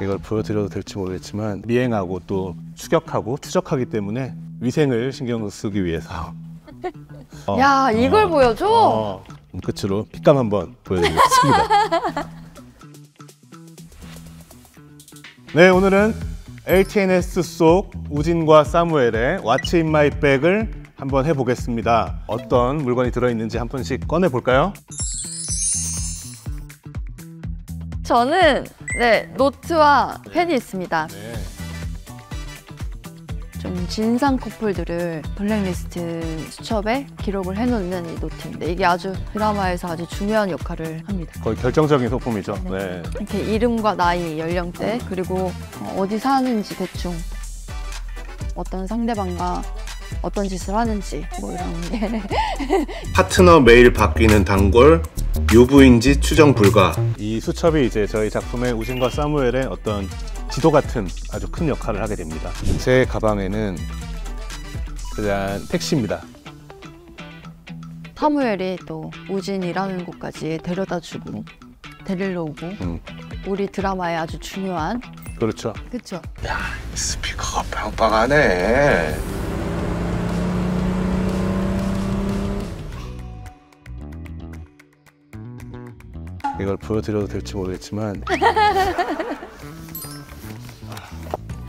이걸 보여드려도 될지 모르겠지만 미행하고 또 추격하고 추적하기 때문에 위생을 신경 쓰기 위해서 어, 야 이걸 보여줘? 어, 끝으로 핏감 한번 보여드리겠습니다. 네, 오늘은 LTNS 속 우진과 사무엘의 What's in my bag을 한번 해보겠습니다. 어떤 물건이 들어있는지 한 번씩 꺼내볼까요? 저는 네 노트와 펜이 있습니다. 네. 좀 진상 커플들을 블랙리스트 수첩에 기록을 해놓는 이 노트인데 이게 아주 드라마에서 아주 중요한 역할을 합니다. 거의 결정적인 소품이죠. 네. 이렇게 이름과 나이, 연령대 그리고 어, 어디 사는지 대충 어떤 상대방과 어떤 짓을 하는지 뭐 이런 게 파트너 매일 바뀌는 단골 유부인지 추정 불가 이 수첩이 이제 저희 작품의 우진과 사무엘의 어떤 지도 같은 아주 큰 역할을 하게 됩니다. 제 가방에는 짜잔 택시입니다. 사무엘이 또 우진이라는 곳까지 데려다주고 데리러 오고 음, 우리 드라마에 아주 중요한 그렇죠. 그쵸? 스피커가 빵빵하네 이걸 보여드려도 될지 모르겠지만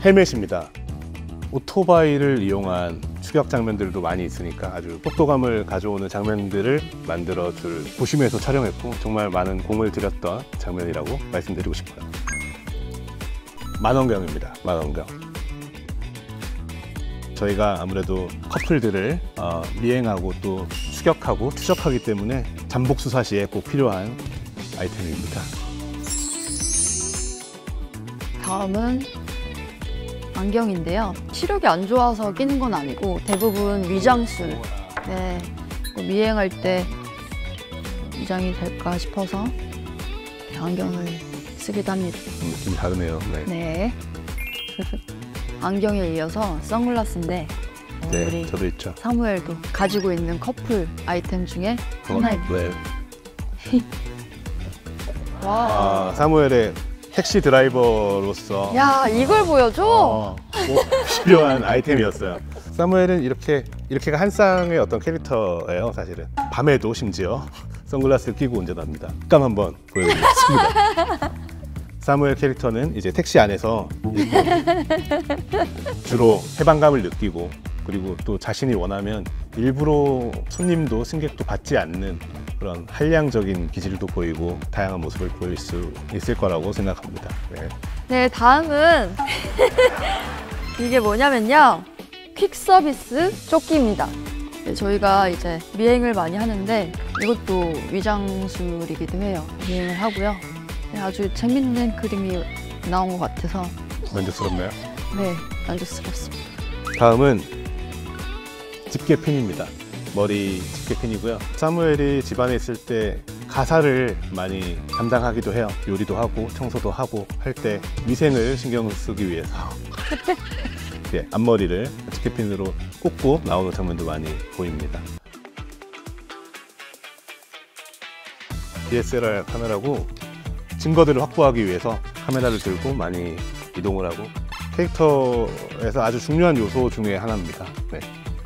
헬멧입니다. 오토바이를 이용한 추격 장면들도 많이 있으니까 아주 속도감을 가져오는 장면들을 만들어 줄 도심에서 촬영했고 정말 많은 공을 들였던 장면이라고 말씀드리고 싶어요. 만원경입니다. 만원경. 저희가 아무래도 커플들을 어, 미행하고 또 추격하고 추적하기 때문에 잠복 수사 시에 꼭 필요한 아이템입니다. 다음은 안경인데요. 시력이 안 좋아서 끼는 건 아니고 대부분 위장술. 네. 뭐 미행할 때 위장이 될까 싶어서 안경을 쓰기도 합니다. 좀 느낌이 다르네요. 네. 네. 안경에 이어서 선글라스인데 어, 네, 우리 저도 있죠. 사무엘도 가지고 있는 커플 아이템 중에 하나입니다. 네. 와. 아, 사무엘의 택시 드라이버로서 야 이걸 보여줘? 어, 꼭 필요한 아이템이었어요. 사무엘은 이렇게 이렇게가 한 쌍의 어떤 캐릭터예요, 사실은. 밤에도 심지어 선글라스를 끼고 운전합니다. 감 한번 보여드리겠습니다. 사무엘 캐릭터는 이제 택시 안에서 주로 해방감을 느끼고 그리고 또 자신이 원하면 일부러 손님도 승객도 받지 않는 그런 한량적인 기질도 보이고 다양한 모습을 보일 수 있을 거라고 생각합니다. 네. 네, 다음은 이게 뭐냐면요. 퀵 서비스 조끼입니다. 네, 저희가 이제 미행을 많이 하는데 이것도 위장술이기도 해요. 미행을 하고요. 네, 아주 재밌는 그림이 나온 것 같아서 만족스럽나요? 네, 만족스럽습니다. 다음은 집게핀입니다. 머리 집게핀이고요. 사무엘이 집안에 있을 때 가사를 많이 담당하기도 해요. 요리도 하고 청소도 하고 할 때 위생을 신경 쓰기 위해서 예, 앞머리를 집게핀으로 꽂고 나오는 장면도 많이 보입니다. DSLR 카메라고 증거들을 확보하기 위해서 카메라를 들고 많이 이동을 하고 캐릭터에서 아주 중요한 요소 중에 하나입니다. 네.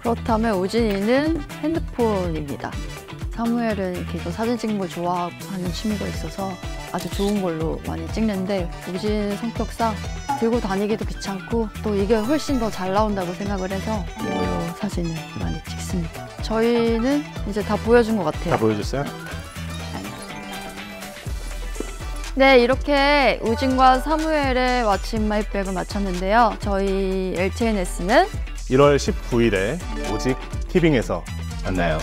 그렇다면 우진이는 핸드폰입니다. 사무엘은 이렇게 또 사진 찍는 걸 좋아하고 하는 취미가 있어서 아주 좋은 걸로 많이 찍는데 우진 성격상 들고 다니기도 귀찮고 또 이게 훨씬 더 잘 나온다고 생각을 해서 이걸로 사진을 많이 찍습니다. 저희는 이제 다 보여준 것 같아요. 다 보여줬어요? 네, 이렇게 우진과 사무엘의 왓츠 인 마이 백을 마쳤는데요. 저희 LTNS는 1월 19일에 오직 티빙에서 만나요.